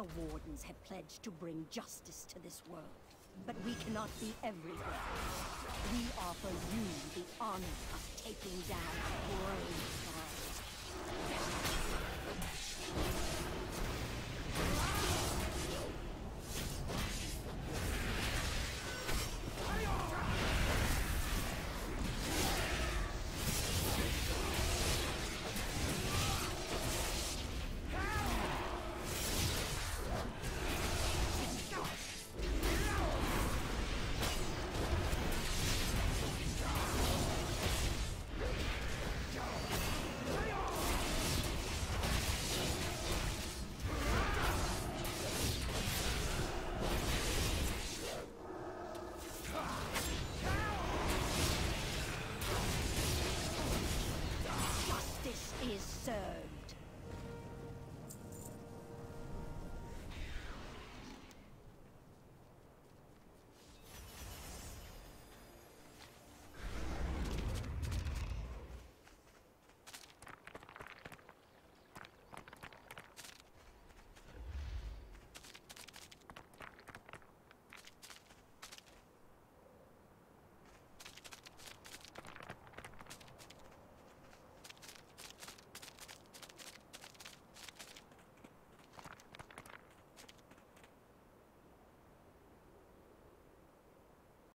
The Wardens have pledged to bring justice to this world. But we cannot be everywhere. We offer you the honor of taking down